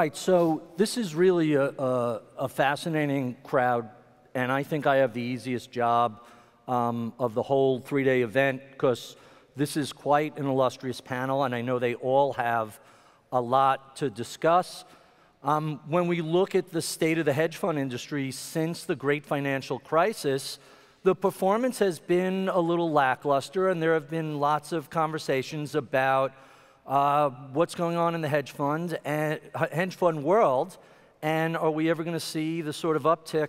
right, so this is really a, a, a fascinating crowd, and I think I have the easiest job um, of the whole three day event because this is quite an illustrious panel, and I know they all have a lot to discuss. Um, when we look at the state of the hedge fund industry since the great financial crisis, the performance has been a little lackluster, and there have been lots of conversations about uh, what's going on in the hedge fund and hedge fund world, and are we ever going to see the sort of uptick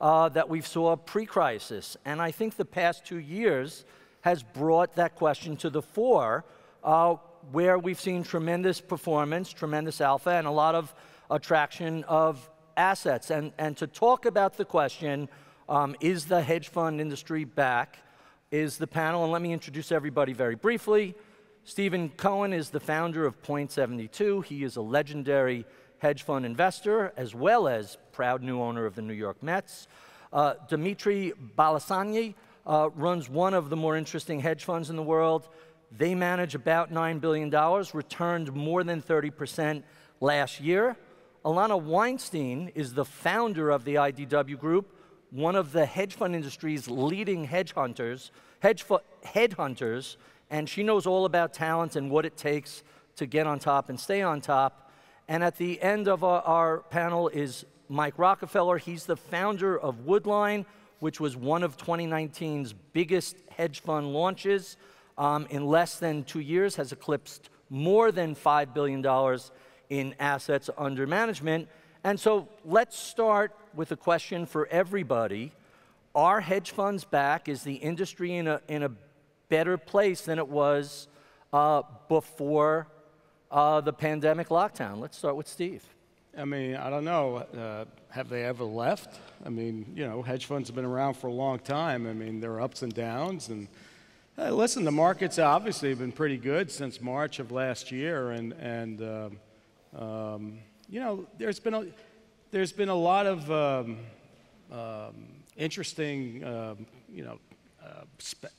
uh, that we saw pre-crisis? And I think the past two years has brought that question to the fore, uh, where we've seen tremendous performance, tremendous alpha, and a lot of attraction of assets. And, and to talk about the question, um, is the hedge fund industry back, is the panel, and let me introduce everybody very briefly. Steven Cohen is the founder of Point 72. He is a legendary hedge fund investor, as well as proud new owner of the New York Mets. Uh, Dmitry Balyasny uh, runs one of the more interesting hedge funds in the world. They manage about $9 billion, returned more than 30% last year. Ilana Weinstein is the founder of the IDW Group, one of the hedge fund industry's leading hedge hunters, hedge headhunters, and she knows all about talent and what it takes to get on top and stay on top. And at the end of our, our panel is Mike Rockefeller. He's the founder of Woodline, which was one of 2019's biggest hedge fund launches. Um, in less than two years, has eclipsed more than $5 billion in assets under management. And so let's start with a question for everybody. Are hedge funds back? Is the industry in a, in a better place than it was uh, before uh, the pandemic lockdown? Let's start with Steve. I mean, I don't know. Uh, have they ever left? I mean, you know, hedge funds have been around for a long time. I mean, there are ups and downs. And uh, listen, the markets obviously have been pretty good since March of last year. And, and um, um, you know, there's been a, there's been a lot of um, um interesting, um, you know, uh,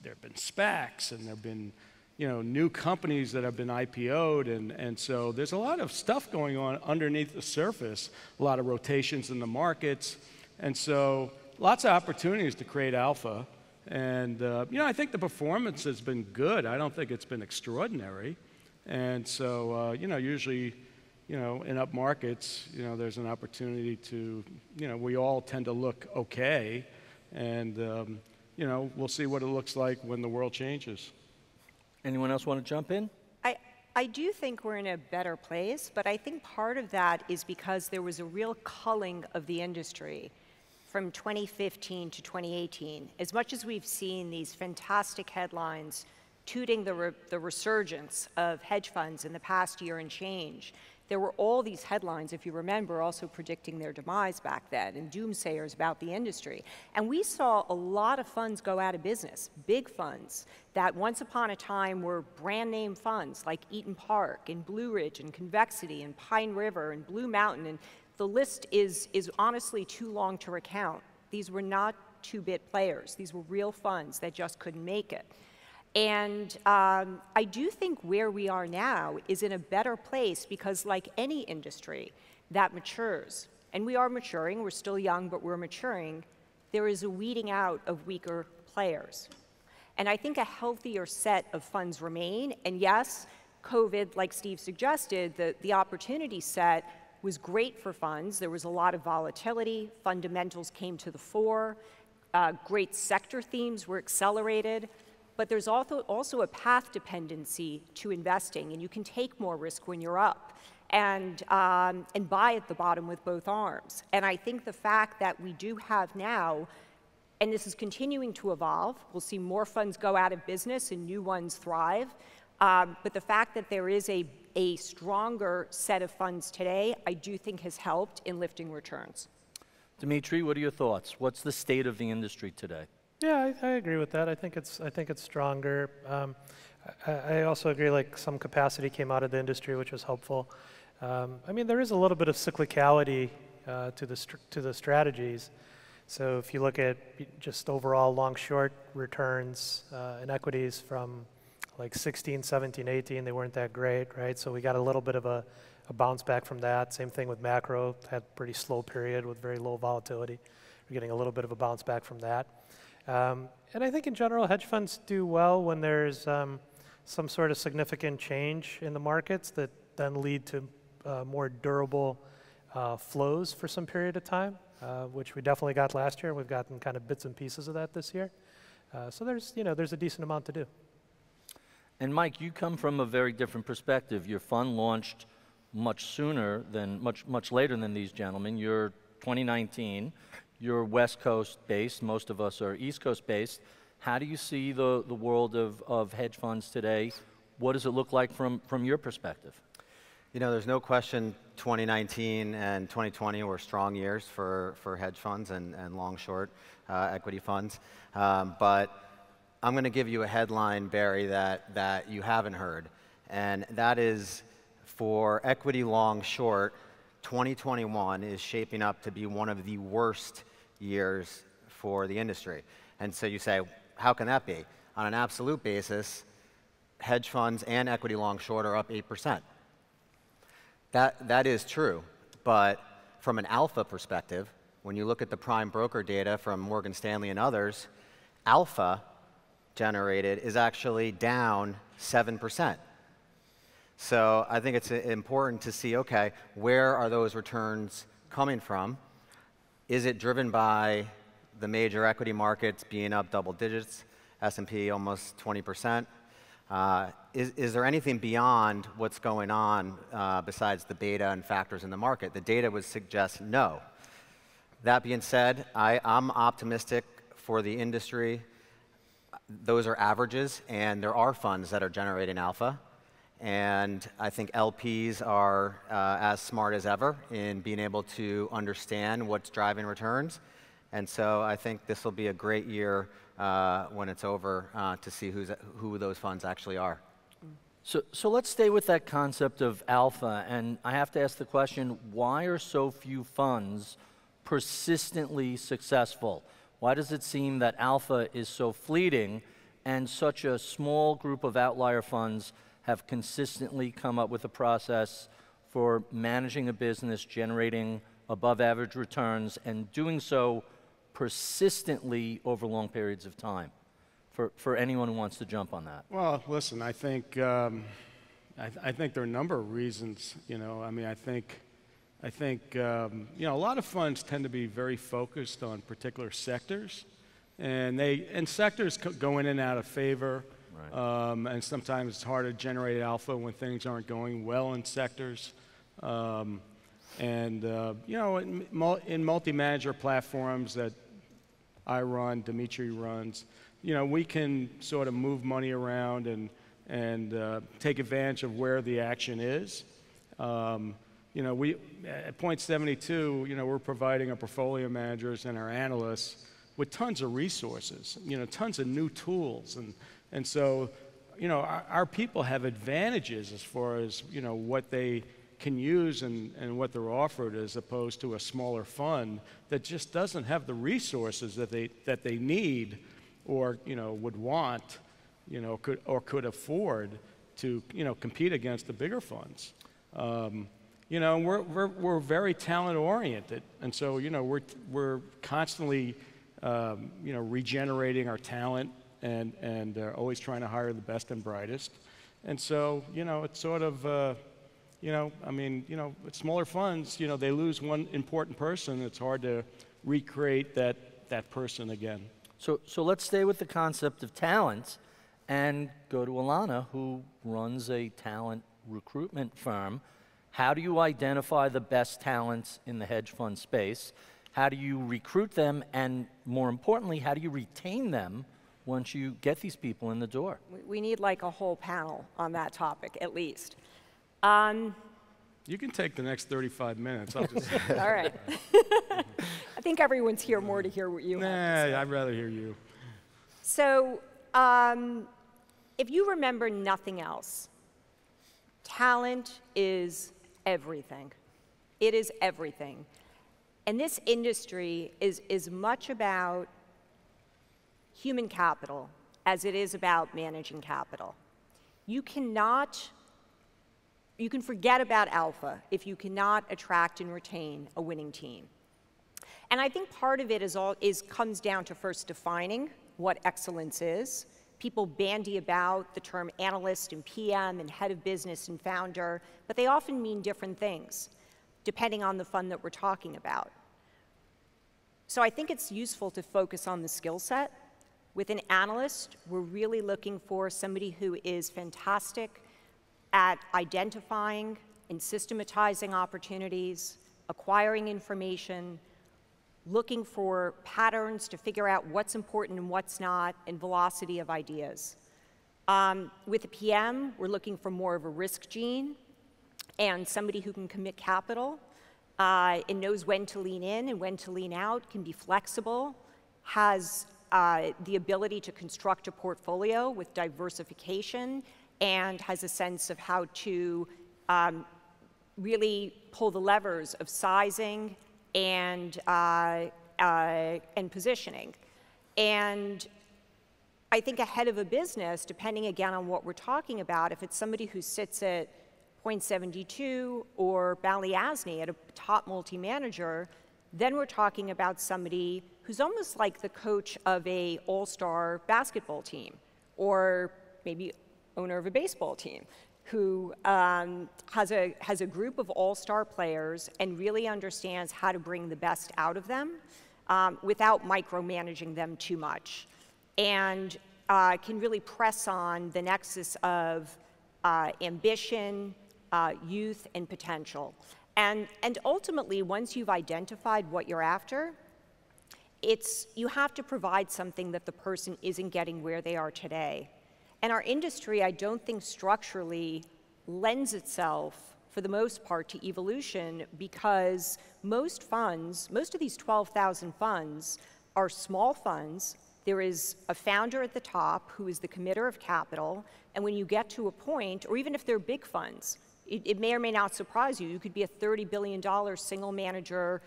there have been SPACs and there have been you know, new companies that have been IPO'd, and, and so there's a lot of stuff going on underneath the surface, a lot of rotations in the markets, and so lots of opportunities to create alpha. And, uh, you know, I think the performance has been good. I don't think it's been extraordinary. And so, uh, you know, usually, you know, in up markets, you know, there's an opportunity to, you know, we all tend to look okay. And, um, you know, we'll see what it looks like when the world changes. Anyone else want to jump in? I, I do think we're in a better place, but I think part of that is because there was a real culling of the industry from 2015 to 2018. As much as we've seen these fantastic headlines tooting the, re the resurgence of hedge funds in the past year and change, there were all these headlines, if you remember, also predicting their demise back then and doomsayers about the industry. And we saw a lot of funds go out of business, big funds that once upon a time were brand name funds like Eaton Park and Blue Ridge and Convexity and Pine River and Blue Mountain. And the list is, is honestly too long to recount. These were not two bit players, these were real funds that just couldn't make it. And um, I do think where we are now is in a better place because, like any industry that matures, and we are maturing, we're still young, but we're maturing, there is a weeding out of weaker players. And I think a healthier set of funds remain. And yes, COVID, like Steve suggested, the, the opportunity set was great for funds. There was a lot of volatility, fundamentals came to the fore, uh, great sector themes were accelerated but there's also, also a path dependency to investing, and you can take more risk when you're up and, um, and buy at the bottom with both arms. And I think the fact that we do have now, and this is continuing to evolve, we'll see more funds go out of business and new ones thrive. Um, but the fact that there is a, a stronger set of funds today, I do think has helped in lifting returns. Dmitry, what are your thoughts? What's the state of the industry today? Yeah, I, I, agree with that. I think it's I think it's stronger. Um, I, I, also agree. Like some capacity came out of the industry, which was helpful. Um, I mean, there is a little bit of cyclicality uh, to the to the strategies. So if you look at just overall long-short returns uh, in equities from like 16, 17, 18, they weren't that great, right? So we got a little bit of a, a bounce back from that. Same thing with macro, had pretty slow period with very low volatility. We're getting a little bit of a bounce back from that. Um, and I think in general, hedge funds do well when there's um, some sort of significant change in the markets that then lead to uh, more durable uh, flows for some period of time, uh, which we definitely got last year. We've gotten kind of bits and pieces of that this year. Uh, so there's, you know, there's a decent amount to do. And Mike, you come from a very different perspective. Your fund launched much sooner than, much, much later than these gentlemen. You're 2019. You're West Coast based. Most of us are East Coast based. How do you see the, the world of, of hedge funds today? What does it look like from, from your perspective? You know, there's no question 2019 and 2020 were strong years for, for hedge funds and, and long short uh, equity funds. Um, but I'm going to give you a headline, Barry, that, that you haven't heard. And that is for equity long short, 2021 is shaping up to be one of the worst years for the industry. And so you say, how can that be? On an absolute basis, hedge funds and equity long short are up 8%. That, that is true. But from an alpha perspective, when you look at the prime broker data from Morgan Stanley and others, alpha generated is actually down 7%. So I think it's important to see, okay, where are those returns coming from? Is it driven by the major equity markets being up double digits, S&P almost 20%? Uh, is, is, there anything beyond what's going on uh, besides the beta and factors in the market? The data would suggest no. That being said, I, I'm optimistic for the industry. Those are averages, and there are funds that are generating alpha. And I think LPs are uh, as smart as ever in being able to understand what's driving returns. And so I think this will be a great year uh, when it's over uh, to see who's, who those funds actually are. So, so let's stay with that concept of alpha. And I have to ask the question why are so few funds persistently successful? Why does it seem that alpha is so fleeting and such a small group of outlier funds have consistently come up with a process for managing a business, generating above average returns, and doing so persistently over long periods of time for, for anyone who wants to jump on that? Well, listen, I think, um, I, th- I, think there are a number of reasons. You know, I mean, I think, I think um, you know, a lot of funds tend to be very focused on particular sectors, and they and sectors go in and out of favor. Right. Um, and sometimes it's hard to generate alpha when things aren't going well in sectors. Um, and uh, you know, in, in multi-manager platforms that I run, Dmitry runs, you know, we can sort of move money around and, and uh, take advantage of where the action is. Um, you know, we, at Point 72, you know, we're providing our portfolio managers and our analysts with tons of resources, you know, tons of new tools. And, and so, you know, our, our people have advantages as far as, you know, what they can use and, and what they're offered as opposed to a smaller fund that just doesn't have the resources that they, that they need or, you know, would want, you know, could, or could afford to, you know, compete against the bigger funds. Um, you know, we're, we're, we're very talent oriented. And so, you know, we're, we're constantly, um, you know, regenerating our talent and, and uh, always trying to hire the best and brightest. And so, you know, it's sort of, uh, you know, I mean, you know, with smaller funds, you know, they lose one important person. It's hard to recreate that, that person again. So, so let's stay with the concept of talent and go to Ilana, who runs a talent recruitment firm. How do you identify the best talents in the hedge fund space? How do you recruit them? And more importantly, how do you retain them once you get these people in the door? We need like a whole panel on that topic, at least. Um, you can take the next 35 minutes. All right. I think everyone's here more to hear what you nah, have to say. I'd rather hear you. So, um, if you remember nothing else, talent is everything. It is everything. And this industry is as much about human capital as it is about managing capital. You cannot, you can forget about alpha if you cannot attract and retain a winning team. And I think part of it is all is comes down to first defining what excellence is. People bandy about the term analyst and PM and head of business and founder, but they often mean different things depending on the fund that we're talking about. So I think it's useful to focus on the skill set. With an analyst, we're really looking for somebody who is fantastic at identifying and systematizing opportunities, acquiring information, looking for patterns to figure out what's important and what's not, and velocity of ideas. Um, with a PM, we're looking for more of a risk gene and somebody who can commit capital uh, and knows when to lean in and when to lean out, can be flexible, has uh, the ability to construct a portfolio with diversification, and has a sense of how to um, really pull the levers of sizing and, uh, uh, and positioning. And I think ahead of a business, depending again on what we're talking about, if it's somebody who sits at Point 72 or Balyasny at a top multi-manager, then we're talking about somebody who's almost like the coach of a all-star basketball team or maybe owner of a baseball team who um, has, a, has a group of all-star players and really understands how to bring the best out of them um, without micromanaging them too much. And uh, can really press on the nexus of uh, ambition, uh, youth, and potential. And, and ultimately, once you've identified what you're after, it's, you have to provide something that the person isn't getting where they are today. And our industry, I don't think structurally lends itself, for the most part, to evolution because most funds, most of these 12,000 funds, are small funds. There is a founder at the top who is the committer of capital. And when you get to a point, or even if they're big funds, it, it may or may not surprise you. You could be a $30 billion single manager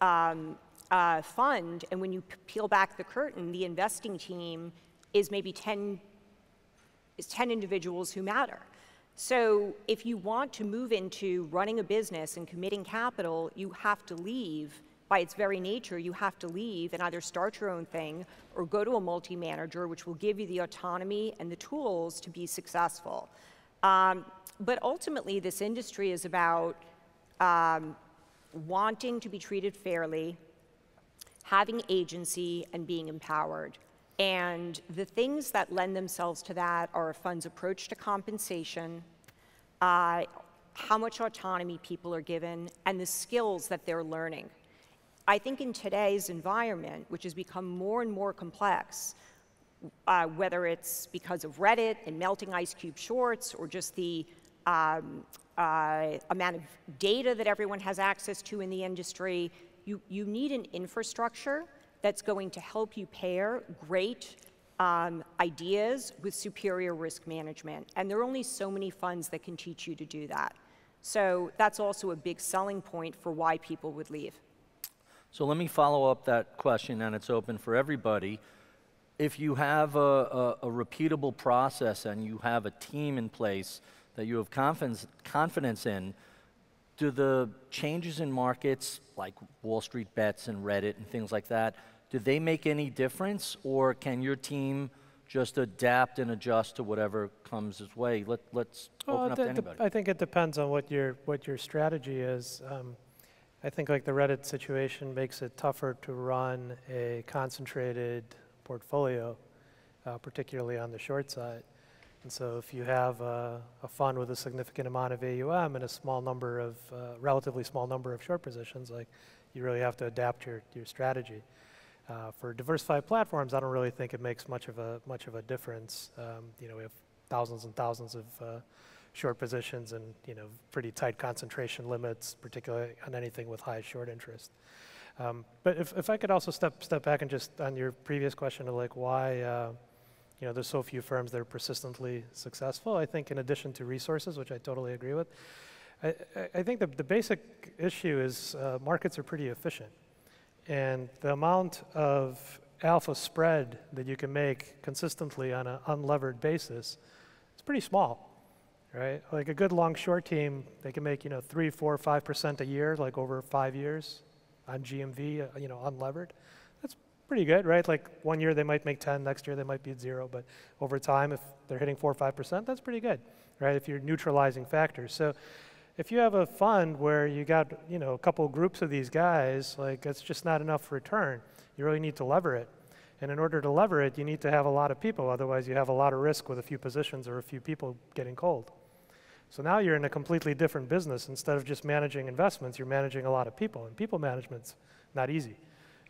um, uh, fund, and when you peel back the curtain, the investing team is maybe 10 is 10 individuals who matter. So if you want to move into running a business and committing capital, you have to leave, by its very nature, you have to leave and either start your own thing or go to a multi-manager, which will give you the autonomy and the tools to be successful. Um, but ultimately, this industry is about um, wanting to be treated fairly, having agency, and being empowered. And the things that lend themselves to that are a fund's approach to compensation, uh, how much autonomy people are given, and the skills that they're learning. I think in today's environment, which has become more and more complex, uh, whether it's because of Reddit and melting ice cube shorts or just the um, uh, amount of data that everyone has access to in the industry, you, you need an infrastructure that's going to help you pair great um, ideas with superior risk management. And there are only so many funds that can teach you to do that. So that's also a big selling point for why people would leave. So let me follow up that question, and it's open for everybody. If you have a, a, a repeatable process and you have a team in place that you have confidence, confidence in, do the changes in markets like Wall Street bets and Reddit and things like that, do they make any difference or can your team just adapt and adjust to whatever comes its way? Let, let's well, open up to anybody. I think it depends on what your, what your strategy is. Um, I think like the Reddit situation makes it tougher to run a concentrated portfolio, uh, particularly on the short side. And so if you have a, a, fund with a significant amount of AUM and a small number of, uh, relatively small number of short positions, like you really have to adapt your, your strategy. Uh, for diversified platforms, I don't really think it makes much of a, much of a difference. Um, you know, we have thousands and thousands of uh, short positions and, you know, pretty tight concentration limits, particularly on anything with high short interest. Um, but if, if I could also step, step back and just on your previous question of like why, uh, you know, there's so few firms that are persistently successful. I think in addition to resources, which I totally agree with, I, I think the, the basic issue is uh, markets are pretty efficient. And the amount of alpha spread that you can make consistently on an unlevered basis is pretty small, right? Like a good long short team, they can make you know three, four, five percent a year, like over five years, on GMV, uh, you know, unlevered. Pretty good, right? Like one year they might make 10, next year they might be at zero, but over time, if they're hitting four or five percent, that's pretty good, right? If you're neutralizing factors. So if you have a fund where you got you know a couple groups of these guys, like that's just not enough return. You really need to lever it. And in order to lever it, you need to have a lot of people. Otherwise, you have a lot of risk with a few positions or a few people getting cold. So now you're in a completely different business. Instead of just managing investments, you're managing a lot of people. And people management's not easy,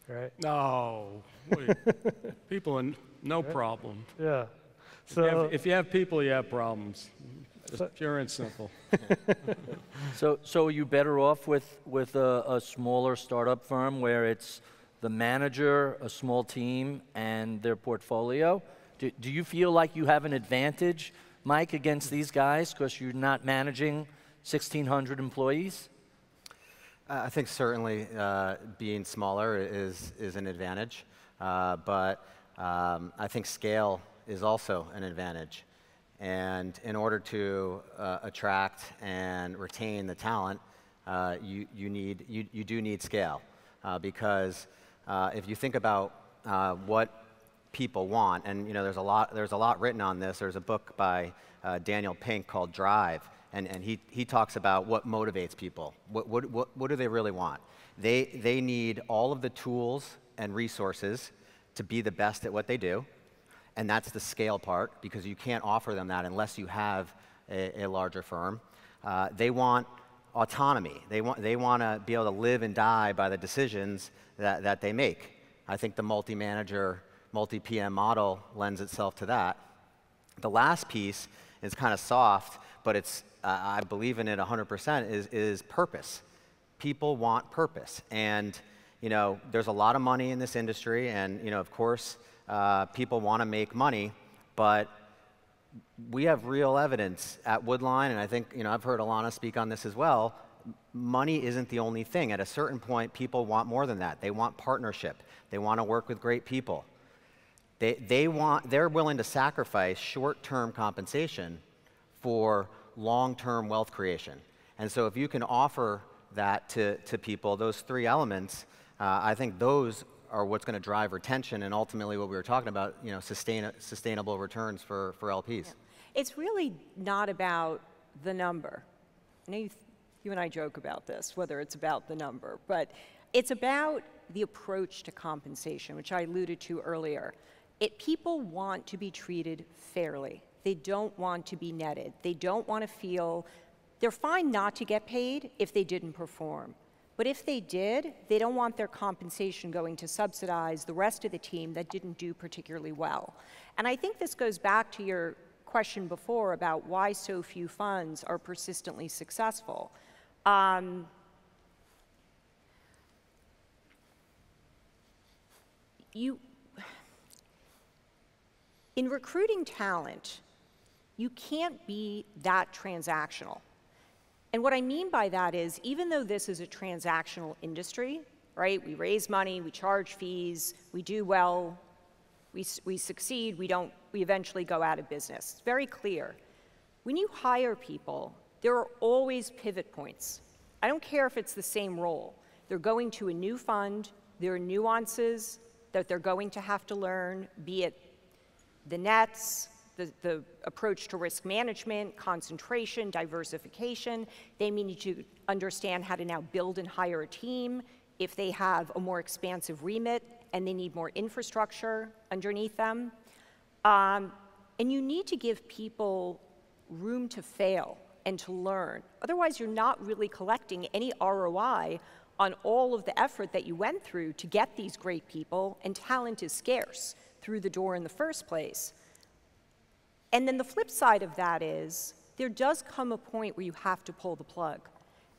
right? No, wait. people are no problem. Yeah. If you, have, So, if you have people, you have problems. Just So- pure and simple. So, so are you better off with, with a, a smaller startup firm where it's the manager, a small team, and their portfolio? Do, do you feel like you have an advantage, Mike, against these guys because you're not managing 1,600 employees? I think certainly uh, being smaller is, is an advantage, uh, but um, I think scale is also an advantage. And in order to uh, attract and retain the talent, uh, you, you, need, you, you do need scale. Uh, because uh, if you think about what people want, and you know, there's a lot, there's a lot written on this. There's a book by Daniel Pink called Drive, and, and he, he talks about what motivates people. What, what, what, what do they really want? They, they need all of the tools and resources to be the best at what they do, and that's the scale part because you can't offer them that unless you have a, a larger firm. Uh, they want autonomy. They want, they want to be able to live and die by the decisions that, that they make. I think the multi manager, multi PM model lends itself to that. The last piece is kind of soft, but it's, uh, I believe in it 100%, is, is purpose. People want purpose. And, you know, there's a lot of money in this industry, and, you know, of course, uh, people want to make money, but we have real evidence at Woodline, and I think, you know, I've heard Ilana speak on this as well. Money isn't the only thing. At a certain point, people want more than that. They want partnership. They want to work with great people. They, they want, they're willing to sacrifice short-term compensation for long-term wealth creation. And so if you can offer that to, to people, those three elements, uh, I think those are what's going to drive retention and ultimately what we were talking about, you know, sustain, sustainable returns for, for LPs. It's really not about the number. I know you, you and I joke about this, whether it's about the number, but it's about the approach to compensation, which I alluded to earlier. It, people want to be treated fairly. They don't want to be netted. They don't want to feel they're fine not to get paid if they didn't perform. But if they did, they don't want their compensation going to subsidize the rest of the team that didn't do particularly well. And I think this goes back to your question before about why so few funds are persistently successful. Um, you, in recruiting talent, you can't be that transactional. And what I mean by that is, even though this is a transactional industry, right? We raise money, we charge fees, we do well, we, we succeed, we don't, we eventually go out of business. It's very clear. When you hire people, there are always pivot points. I don't care if it's the same role. They're going to a new fund, there are nuances that they're going to have to learn, be it the nets, the, the, approach to risk management, concentration, diversification. They need to understand how to now build and hire a team if they have a more expansive remit and they need more infrastructure underneath them. Um, and you need to give people room to fail and to learn. Otherwise, you're not really collecting any ROI on all of the effort that you went through to get these great people, and talent is scarce through the door in the first place. And then the flip side of that is there does come a point where you have to pull the plug.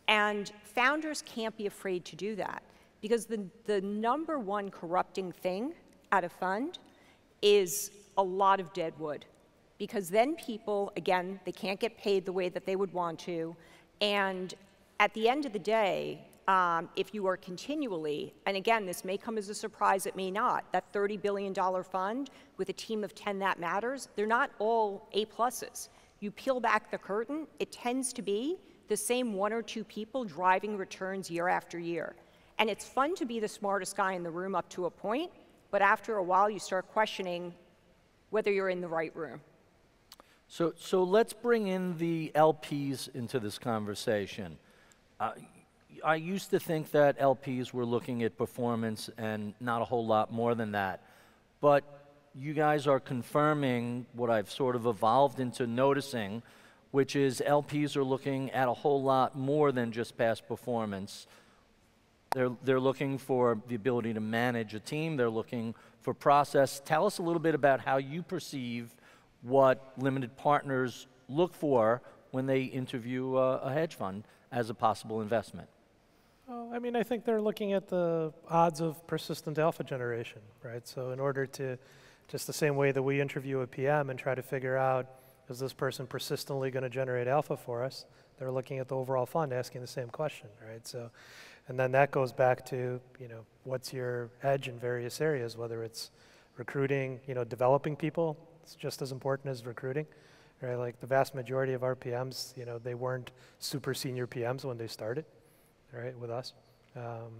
And founders can't be afraid to do that because the, the number one corrupting thing at a fund is a lot of dead wood. Because then people, again, they can't get paid the way that they would want to. And at the end of the day, um, if you are continually, and again, this may come as a surprise, it may not, that $30 billion fund with a team of 10 that matters, they're not all A pluses. you peel back the curtain, it tends to be the same one or two people driving returns year after year. And it's fun to be the smartest guy in the room up to a point, but after a while, you start questioning whether you're in the right room. So, so let's bring in the LPs into this conversation. Uh, I used to think that LPs were looking at performance and not a whole lot more than that. But you guys are confirming what I've sort of evolved into noticing, which is LPs are looking at a whole lot more than just past performance. They're, they're looking for the ability to manage a team, they're looking for process. Tell us a little bit about how you perceive what limited partners look for when they interview a, a hedge fund as a possible investment. I mean, I think they're looking at the odds of persistent alpha generation, right? So in order to, just the same way that we interview a PM and try to figure out, is this person persistently going to generate alpha for us? They're looking at the overall fund, asking the same question, right? So, and then that goes back to, you know, what's your edge in various areas, whether it's recruiting, you know, developing people, it's just as important as recruiting, right? Like the vast majority of our PMs, you know, they weren't super senior PMs when they started, right, with us. Um,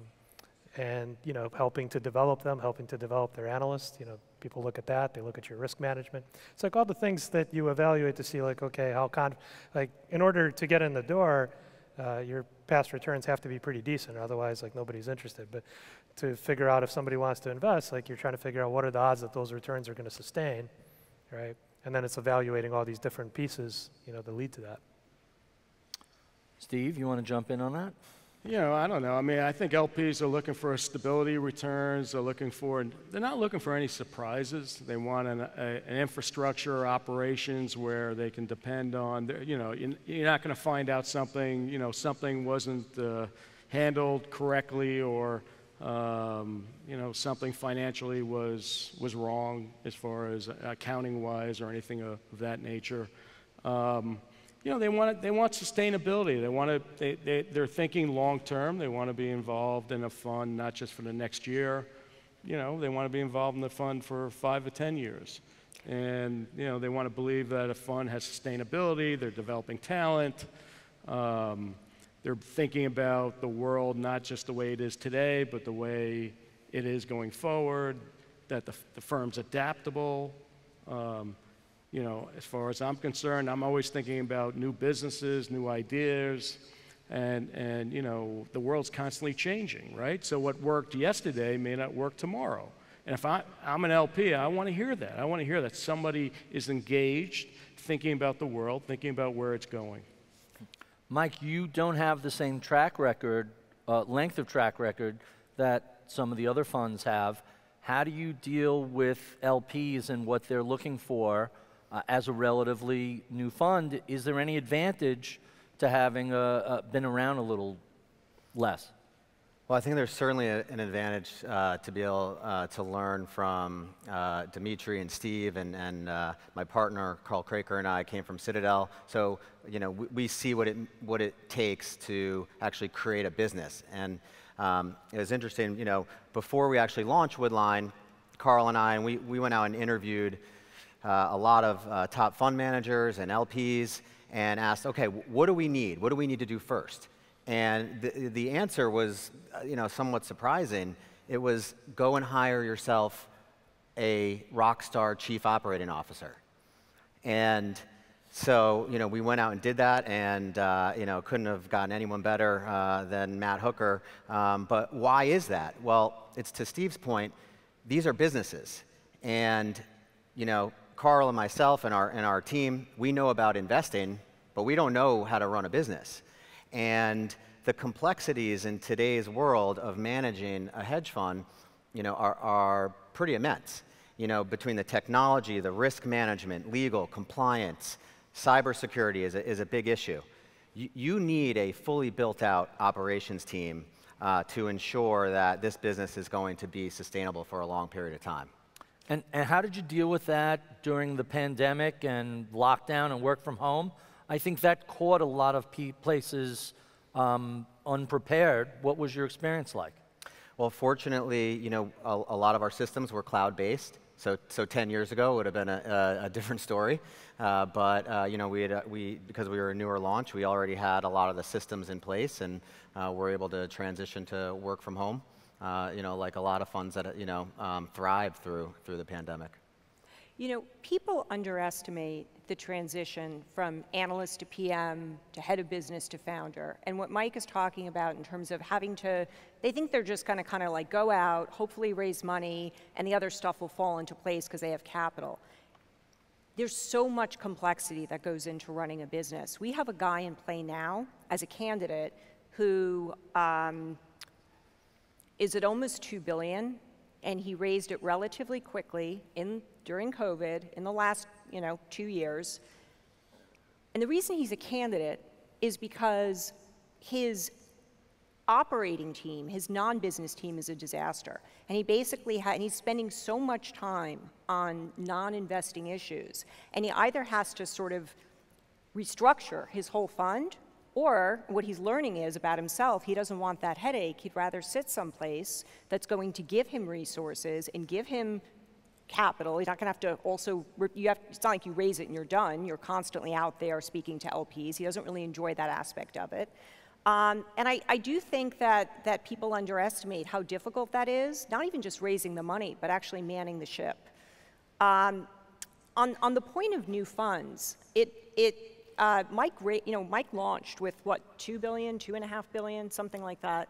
and, you know, helping to develop them, helping to develop their analysts, you know, people look at that, they look at your risk management. It's like all the things that you evaluate to see like, okay, how, con like in order to get in the door, uh, your past returns have to be pretty decent, otherwise like nobody's interested. But to figure out if somebody wants to invest, like you're trying to figure out what are the odds that those returns are going to sustain right? And then it's evaluating all these different pieces, you know, that lead to that. Steve, you want to jump in on that? You know, I don't know. I mean, I think LPs are looking for stability returns. They're looking for, they're not looking for any surprises. They want an, a, an infrastructure operations where they can depend on, you know, you're not going to find out something, you know, something wasn't uh, handled correctly or um, you know, something financially was, was wrong as far as accounting wise or anything of, of that nature. Um, you know, they want, they want sustainability. They want to, they, they, they're thinking long term. They want to be involved in a fund, not just for the next year. You know, they want to be involved in the fund for five or 10 years. And, you know, they want to believe that a fund has sustainability, they're developing talent. Um, they're thinking about the world not just the way it is today, but the way it is going forward, that the, the firm's adaptable. Um, you know, as far as I'm concerned, I'm always thinking about new businesses, new ideas, and, and you know, the world's constantly changing, right? So what worked yesterday may not work tomorrow. And if I, I'm an LP, I want to hear that. I want to hear that somebody is engaged, thinking about the world, thinking about where it's going. Mike, you don't have the same track record, uh, length of track record that some of the other funds have. How do you deal with LPs and what they're looking for uh, as a relatively new fund? Is there any advantage to having uh, uh been around a little less? Well, I think there's certainly a, an advantage uh, to be able uh, to learn from uh, Dmitry and Steve and, and my partner Karl Kroeker and I came from Citadel. So you know we, we, see what it what it takes to actually create a business. And um, it was interesting. You know, before we actually launched Woodline, Karl and I and we we went out and interviewed uh, a lot of uh, top fund managers and LPs and asked, okay, what do we need? What do we need to do first? And the, the answer was, uh, you know, somewhat surprising. It was go and hire yourself a rock star chief operating officer. And so, you know, we went out and did that, and uh, you know, couldn't have gotten anyone better uh, than Matt Hooker. Um, but why is that? Well, it's to Steve's point. These are businesses, and you know, Karl and myself and our and our team, we know about investing, but we don't know how to run a business. And the complexities in today's world of managing a hedge fund, you know, are, are pretty immense. You know, between the technology, the risk management, legal, compliance, cybersecurity is a, is a big issue. You, you need a fully built out operations team uh, to ensure that this business is going to be sustainable for a long period of time. And, and how did you deal with that during the pandemic and lockdown and work from home? I think that caught a lot of places um, unprepared. What was your experience like? Well, fortunately, you know, a, a lot of our systems were cloud-based, So, so 10 years ago would have been a, a, a different story. Uh, but uh, you know, we, had, uh, we because we were a newer launch, we already had a lot of the systems in place, and uh, we're able to transition to work from home. Uh, you know, like a lot of funds that you know um, thrive through through the pandemic. You know, people underestimate the transition from analyst to PM to head of business to founder. And what Mike is talking about in terms of having to, they think they're just going to kind of like go out, hopefully raise money, and the other stuff will fall into place because they have capital. There's so much complexity that goes into running a business. We have a guy in play now as a candidate who um, is at almost 2 billion and he raised it relatively quickly in during COVID in the last, you know, 2 years. And the reason he's a candidate is because his operating team, his non-business team is a disaster. And he basically ha- and he's spending so much time on non-investing issues. And he either has to sort of restructure his whole fund or what he's learning is about himself, he doesn't want that headache. He'd rather sit someplace that's going to give him resources and give him capital. He's not going to have to also, you have, it's not like you raise it and you're done. You're constantly out there speaking to LPs. He doesn't really enjoy that aspect of it. Um, and I, I, do think that, that people underestimate how difficult that is, not even just raising the money, but actually manning the ship. Um, on, on the point of new funds, it, it uh, Mike, you know, Mike launched with what, two billion, two and a half billion, something like that.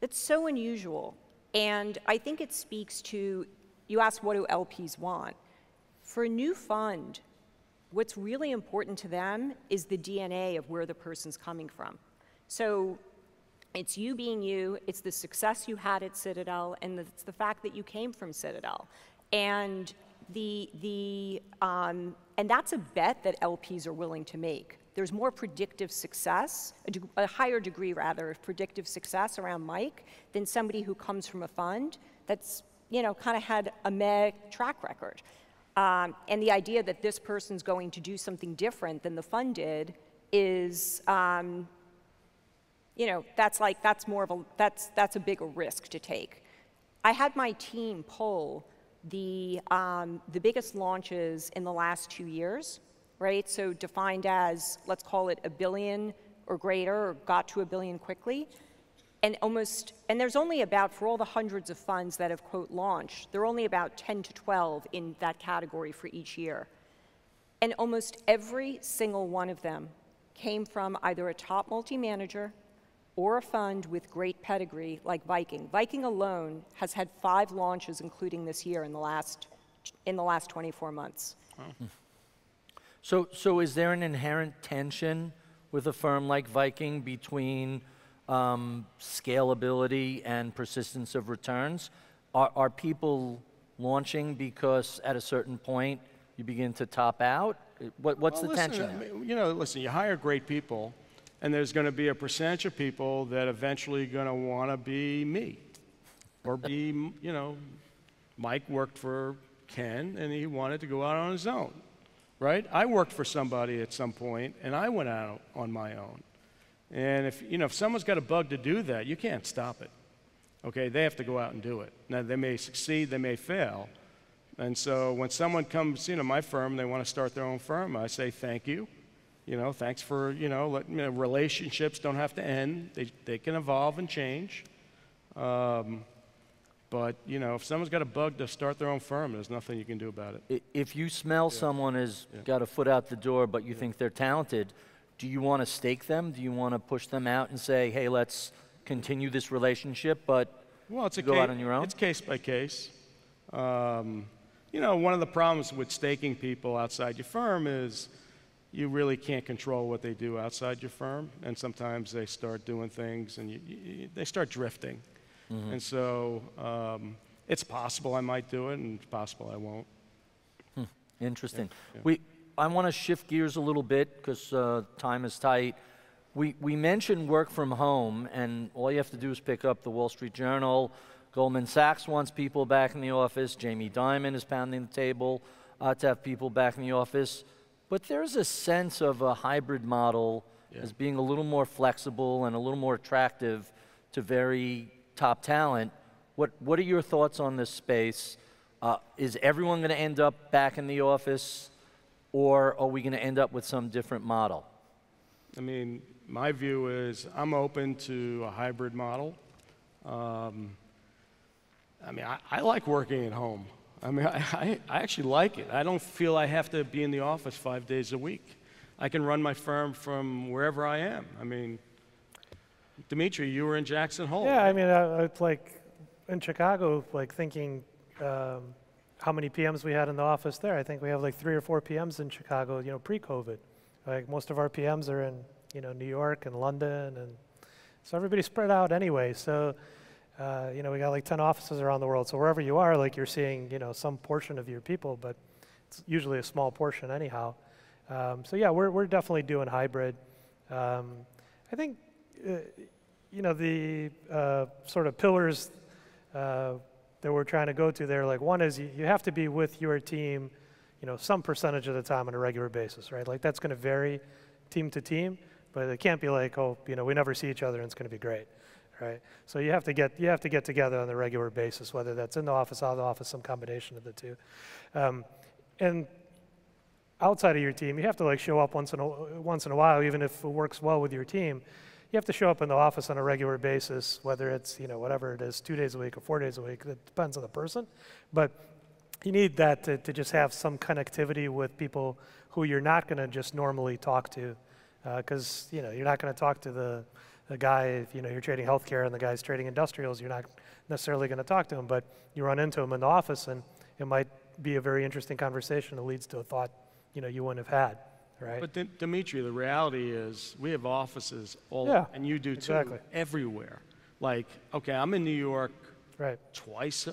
It's so unusual. And I think it speaks to, you ask what do LPs want? For a new fund, what's really important to them is the DNA of where the person's coming from. So it's you being you, it's the success you had at Citadel, and it's the fact that you came from Citadel. And the, the, um, and that's a bet that LPs are willing to make. There's more predictive success, a, a, higher degree rather of predictive success around Mike than somebody who comes from a fund that's, you know, kind of had a meh track record. Um, and the idea that this person's going to do something different than the fund did is, um, you know, that's like, that's more of a, that's, that's a bigger risk to take. I had my team poll the, um, the biggest launches in the last two years, right? So defined as, let's call it a billion or greater, or got to a billion quickly. And almost, and there's only about, for all the hundreds of funds that have, quote, launched, there are only about 10 to 12 in that category for each year. And almost every single one of them came from either a top multi-manager or a fund with great pedigree like Viking. Viking alone has had five launches, including this year, in the last, in the last 24 months. Oh. So, so is there an inherent tension with a firm like Viking between um, scalability and persistence of returns? Are, are people launching because at a certain point you begin to top out? What, what's well, the listen, tension? You know, listen, you hire great people and there's going to be a percentage of people that eventually going to want to be me or be, you know, Mike worked for Ken and he wanted to go out on his own, right? I worked for somebody at some point and I went out on my own. And if, you know, if someone's got a bug to do that, you can't stop it. Okay, they have to go out and do it. Now, they may succeed, they may fail. And so when someone comes, you know, my firm, they want to start their own firm, I say thank you. You know, thanks for, you know, let, you know relationships don't have to end. They, they can evolve and change. Um, but, you know, if someone's got a bug to start their own firm, there's nothing you can do about it. If you smell yeah. someone has yeah. got a foot out the door, but you yeah. think they're talented, do you want to stake them? Do you want to push them out and say, hey, let's continue this relationship, but well, it's a go case, out on your own? It's case by case. Um, you know, one of the problems with staking people outside your firm is you really can't control what they do outside your firm, and sometimes they start doing things and you, you, they start drifting. Mm-hmm. And so um, it's possible I might do it, and it's possible I won't. Hmm. Interesting. Yeah, yeah. We, I want to shift gears a little bit because uh, time is tight. We, we mentioned work from home, and all you have to do is pick up the Wall Street Journal. Goldman Sachs wants people back in the office. Jamie Dimon is pounding the table uh, to have people back in the office. But there's a sense of a hybrid model yeah. as being a little more flexible and a little more attractive to very top talent. What, what are your thoughts on this space? Uh, is everyone going to end up back in the office, or are we going to end up with some different model? I mean, my view is I'm open to a hybrid model. Um, I mean, I, I like working at home. I mean, I, I, I actually like it. I don't feel I have to be in the office five days a week. I can run my firm from wherever I am. I mean, Dmitry, you were in Jackson Hole. Yeah, I mean, I, it's like in Chicago, like thinking um, how many PMs we had in the office there. I think we have like three or four PMs in Chicago, you know, pre-COVID. Like most of our PMs are in, you know, New York and London, and so everybody's spread out anyway. So, uh, you know, we got like 10 offices around the world. So wherever you are, like you're seeing, you know, some portion of your people, but it's usually a small portion anyhow. Um, so yeah, we're we're definitely doing hybrid. Um, I think, uh, you know, the uh, sort of pillars uh, that we're trying to go to there. Like one is you, you have to be with your team, you know, some percentage of the time on a regular basis, right? Like that's going to vary team to team, but it can't be like, oh, you know, we never see each other and it's going to be great, right? So you have to get you have to get together on a regular basis, whether that's in the office, out of the office, some combination of the two. Um, and outside of your team, you have to like show up once in a, once in a while, even if it works well with your team. You have to show up in the office on a regular basis, whether it's you know whatever it is, two days a week or four days a week. It depends on the person, but you need that to, to just have some connectivity with people who you're not going to just normally talk to, because uh, you know you're not going to talk to the the guy if you know you're trading healthcare and the guy's trading industrials. You're not necessarily going to talk to him, but you run into him in the office, and it might be a very interesting conversation that leads to a thought you know you wouldn't have had, right? But D- Dmitry, the reality is we have offices all, Yeah, and you do exactly. too, everywhere. Like, okay, I'm in New York right, twice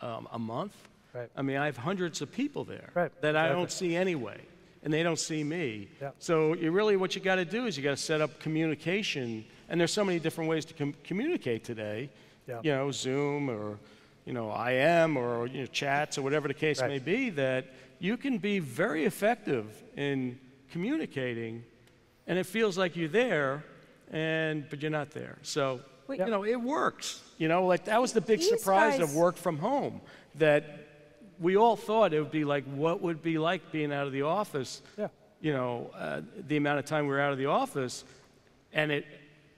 um, a month. right. I mean, I have hundreds of people there Right, that I don't see anyway, and they don't see me. Yeah. So you really, what you got to do is you got to set up communication, and there's so many different ways to com- communicate today. Yeah. You know, Zoom or you know, IM or you know, chats or whatever the case Right. may be. That you can be very effective in communicating, and it feels like you're there, and but you're not there. So Wait. you know, it works. You know, like that was the big These surprise of work from home that we all thought it would be like what would be like being out of the office Yeah. you know uh, the amount of time we were out of the office and it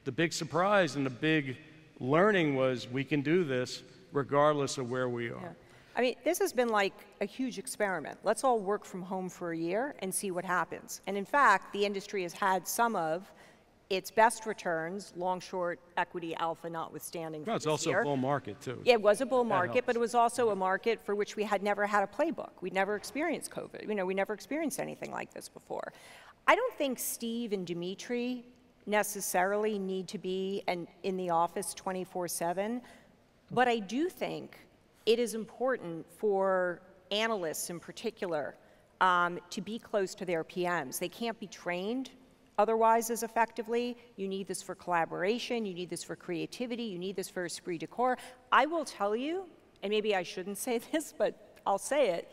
the big surprise and the big learning was we can do this regardless of where we are I mean, this has been like a huge experiment. Let's all work from home for a year and see what happens. And in fact, the industry has had some of its best returns, long, short, equity, alpha notwithstanding. well, it's also year. a bull market too Yeah, it was a bull market, but it was also a market for which we had never had a playbook. We'd never experienced COVID. You know, we never experienced anything like this before. I don't think Steve and Dmitry necessarily need to be an, in the office 24/7, but I do think it is important for analysts in particular um, to be close to their PMs. They can't be trained otherwise as effectively. You need this for collaboration, you need this for creativity, you need this for esprit de corps. I will tell you, and maybe I shouldn't say this, but I'll say it,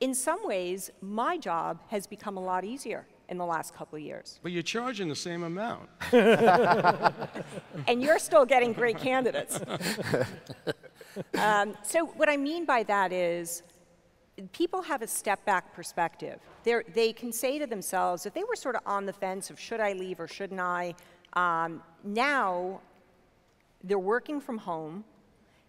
in some ways, my job has become a lot easier in the last couple of years. but you're charging the same amount and you're still getting great candidates. um, so what I mean by that is people have a step back perspective. They're, they can say to themselves, if they were sort of on the fence of should I leave or shouldn't I, um, now they're working from home.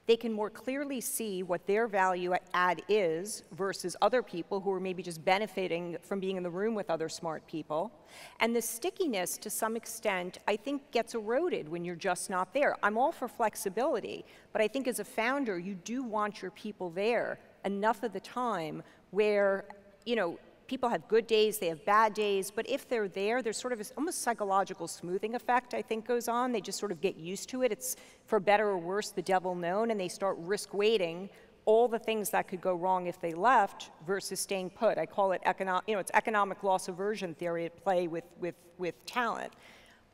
They can more clearly see what their value add is versus other people who are maybe just benefiting from being in the room with other smart people. And the stickiness, to some extent, I think gets eroded when you're just not there. I'm all for flexibility, but I think as a founder, you do want your people there enough of the time where, you know, people have good days, they have bad days, but if they're there, there's sort of this almost psychological smoothing effect, I think, goes on. They just sort of get used to it. It's, for better or worse, the devil known, and they start risk weighting all the things that could go wrong if they left versus staying put. I call it economic, you know, it's economic loss aversion theory at play with, with, with talent.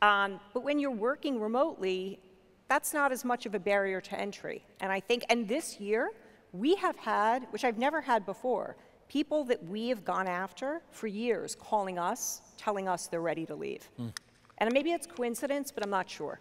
Um, but when you're working remotely, that's not as much of a barrier to entry. And I think, and this year, we have had, which I've never had before, people that we have gone after for years calling us, telling us they're ready to leave. Hmm. And maybe it's coincidence, but I'm not sure.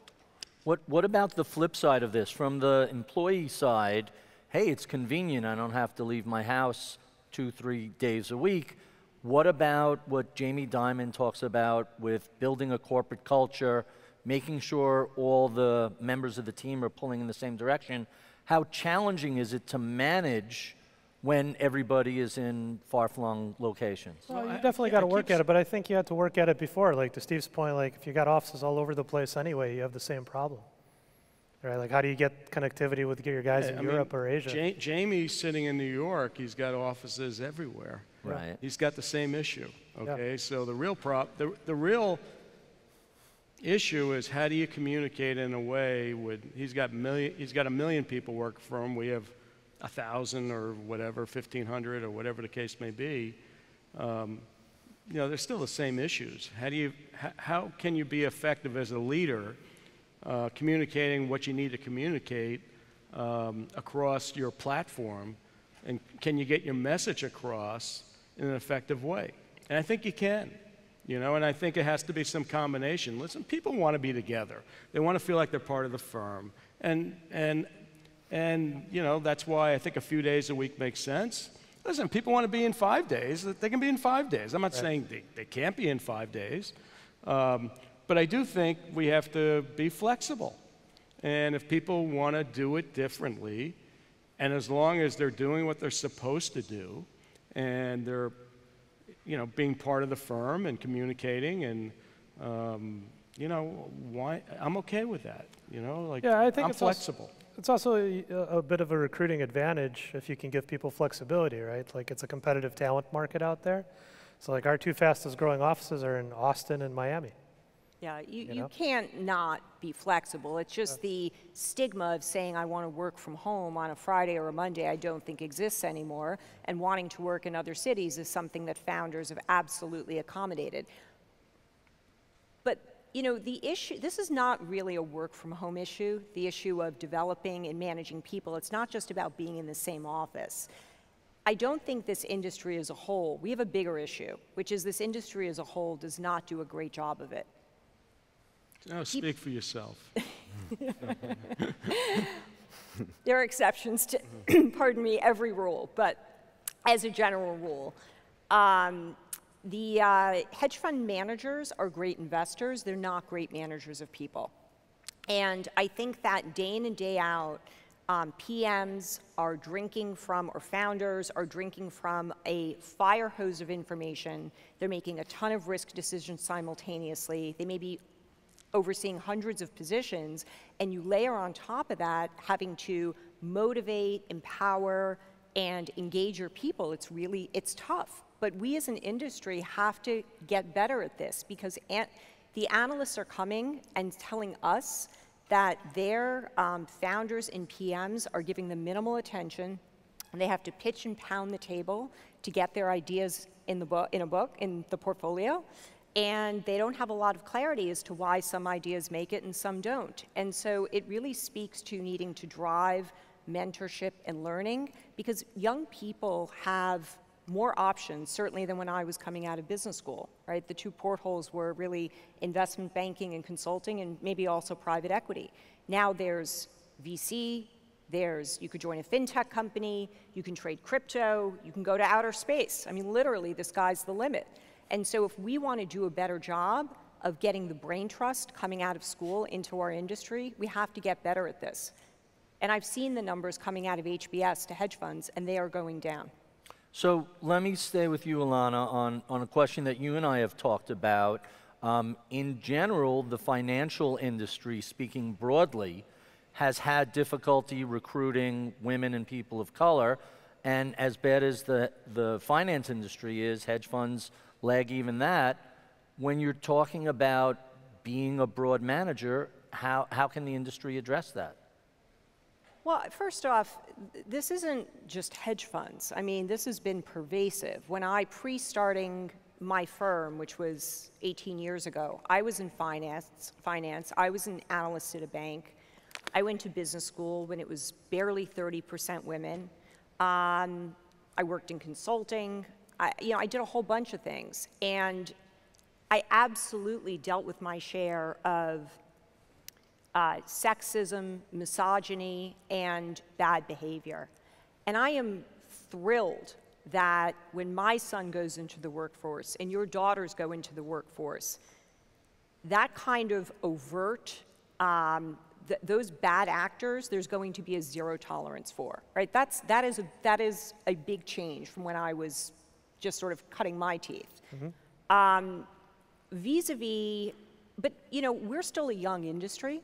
What, what about the flip side of this? From the employee side, hey, it's convenient. I don't have to leave my house two, three days a week. What about what Jamie Dimon talks about with building a corporate culture, making sure all the members of the team are pulling in the same direction? How challenging is it to manage when everybody is in far-flung locations? Well, you definitely got to work at it, but I think you had to work at it before. Like to Steve's point, like if you got offices all over the place anyway, you have the same problem, right? Like how do you get connectivity with your guys Yeah, in I mean, Europe or Asia? Ja- Jamie's sitting in New York. He's got offices everywhere. Right. He's got the same issue. Yeah. Okay, so the real prop, the, the real issue is how do you communicate in a way with? He's got million. He's got a million people work for him. We have a thousand or whatever, fifteen hundred or whatever the case may be. Um, you know, they're still the same issues. How do you? How, can you be effective as a leader, uh, communicating what you need to communicate um, across your platform, and can you get your message across in an effective way? And I think you can. You know, and I think it has to be some combination. Listen, people want to be together. They want to feel like they're part of the firm. And and and you know, that's why I think a few days a week makes sense. Listen, people want to be in five days. They can be in five days. I'm not saying they, they can't be in five days. Um, but I do think we have to be flexible. And if people want to do it differently, and as long as they're doing what they're supposed to do, and they're, you know, being part of the firm and communicating, and um, you know, why I'm okay with that. You know, like Yeah, I think I'm it's also- flexible. It's also a, a bit of a recruiting advantage if you can give people flexibility, right? Like it's a competitive talent market out there. So like our two fastest growing offices are in Austin and Miami. Yeah, you, You you can't not be flexible. It's just the stigma of saying I want to work from home on a Friday or a Monday I don't think exists anymore. And wanting to work in other cities is something that founders have absolutely accommodated. But, you know, the issue, this is not really a work from home issue, the issue of developing and managing people. It's not just about being in the same office. I don't think this industry as a whole, we have a bigger issue, which is this industry as a whole does not do a great job of it. No, speak for yourself. There are exceptions to, pardon me, every rule, but as a general rule, um, the uh, hedge fund managers are great investors. They're not great managers of people. And I think that day in and day out, um, PMs are drinking from, or founders are drinking from a fire hose of information. They're making a ton of risk decisions simultaneously. They may be overseeing hundreds of positions, and you layer on top of that having to motivate, empower, and engage your people. It's really, it's tough. But we as an industry have to get better at this because an- the analysts are coming and telling us that their um, founders and PMs are giving them minimal attention, and they have to pitch and pound the table to get their ideas in the book, in a book, in the portfolio. And they don't have a lot of clarity as to why some ideas make it and some don't. And so it really speaks to needing to drive mentorship and learning because young people have more options, certainly than when I was coming out of business school, right? The two portholes were really investment banking and consulting and maybe also private equity. Now there's VC, there's, you could join a fintech company, you can trade crypto, you can go to outer space. I mean, literally, the sky's the limit. And so if we want to do a better job of getting the brain trust coming out of school into our industry, we have to get better at this. And I've seen the numbers coming out of HBS to hedge funds, and they are going down. So let me stay with you, Ilana, on, on a question that you and I have talked about. Um, in general, the financial industry, speaking broadly, has had difficulty recruiting women and people of color. And as bad as the, the finance industry is, hedge funds lag even that. When you're talking about being a broad manager, how, how can the industry address that? Well, first off, this isn't just hedge funds. I mean, this has been pervasive. When I pre starting my firm, which was 18 years ago, I was in finance, finance. I was an analyst at a bank. I went to business school when it was barely 30% women. Um, I worked in consulting. I, you know, I did a whole bunch of things. And I absolutely dealt with my share of uh, sexism, misogyny, and bad behavior. And I am thrilled that when my son goes into the workforce and your daughters go into the workforce, that kind of overt, um, th- those bad actors, there's going to be a zero tolerance for, right? That's, that, is a, that is a big change from when I was just sort of cutting my teeth. Um, vis-a-vis, but you know, we're still a young industry,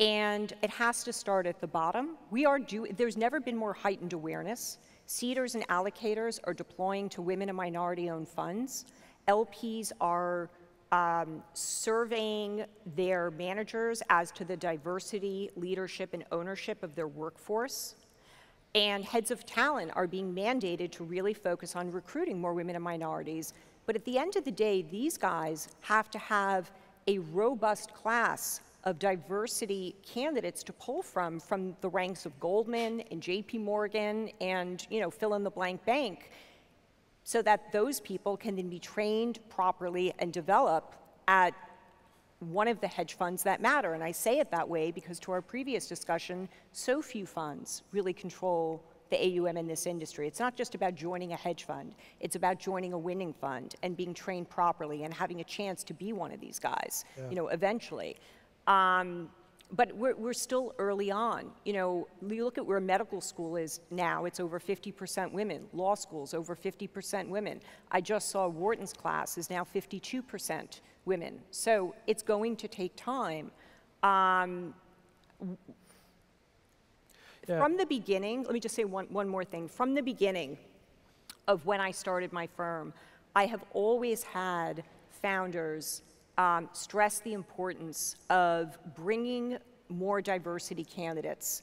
and it has to start at the bottom. We are do, there's never been more heightened awareness. Seeders and allocators are deploying to women and minority-owned funds. LPs are um, surveying their managers as to the diversity, leadership, and ownership of their workforce. And heads of talent are being mandated to really focus on recruiting more women and minorities. But at the end of the day, these guys have to have a robust class of diversity candidates to pull from from the ranks of Goldman and JP Morgan and you know fill in the blank bank so that those people can then be trained properly and develop at one of the hedge funds that matter. And I say it that way because to our previous discussion, so few funds really control the AUM in this industry. It's not just about joining a hedge fund, it's about joining a winning fund and being trained properly and having a chance to be one of these guys, you know, eventually. Um, but we're, we're still early on. You know, you look at where medical school is now, it's over 50% women. Law school's over 50% women. I just saw Wharton's class is now 52% women. So it's going to take time. Um, Yeah. From the beginning, let me just say one, one more thing. From the beginning of when I started my firm, I have always had founders um, stress the importance of bringing more diversity candidates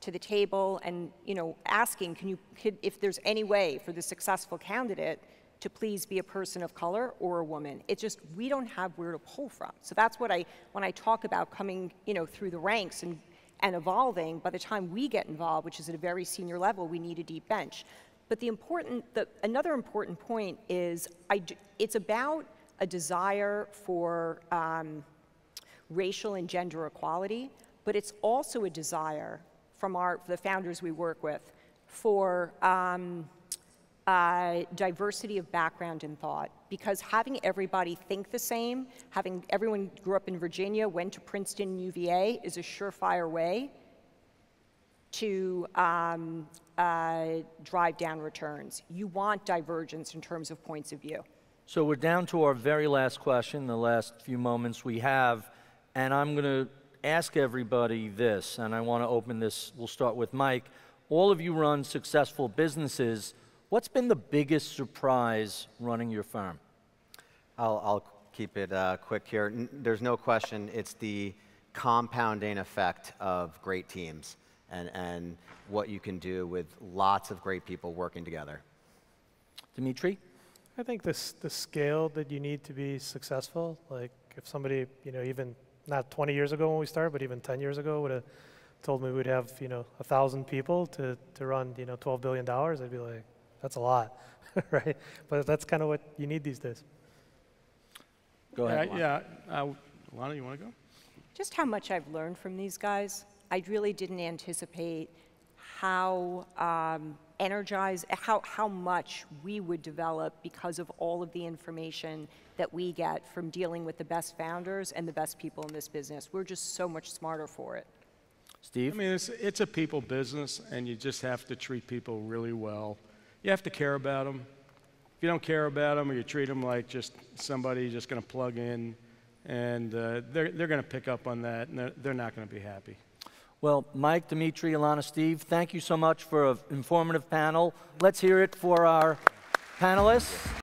to the table and you know asking can you could, if there's any way for the successful candidate to please be a person of color or a woman? It's just we don't have where to pull from. So that's what i when i talk about coming you know through the ranks and and evolving by the time we get involved which is at a very senior level we need a deep bench. But the important the, another important point is I, it's about a desire for um, racial and gender equality, but it's also a desire from our, the founders we work with for um, uh, diversity of background and thought. Because having everybody think the same, having everyone grew up in Virginia, went to Princeton, UVA, is a surefire way to um, uh, drive down returns. You want divergence in terms of points of view. So we're down to our very last question, the last few moments we have, and I'm going to ask everybody this, and I want to open this. We'll start with Mike. All of you run successful businesses. What's been the biggest surprise running your firm? I'll, I'll keep it uh, quick here. N- there's no question it's the compounding effect of great teams and, and what you can do with lots of great people working together. Dmitry? I think this the scale that you need to be successful. Like if somebody, you know, even not 20 years ago when we started, but even 10 years ago would have told me we'd have, you know, a thousand people to, to run, you know, 12 billion dollars, I'd be like, that's a lot, right? But that's kind of what you need these days. Go ahead. Yeah, yeah. Uh, Lana, you want to go? just how much I've learned from these guys. I really didn't anticipate how um, energized, how, how much we would develop because of all of the information that we get from dealing with the best founders and the best people in this business. We're just so much smarter for it. Steve? I mean, it's, it's a people business, and you just have to treat people really well. You have to care about them. If you don't care about them, or you treat them like just somebody just going to plug in, and uh, they're, they're going to pick up on that, and they're, they're not going to be happy. Well, Mike, Dmitry, Ilana, Steve, thank you so much for an informative panel. Let's hear it for our panelists.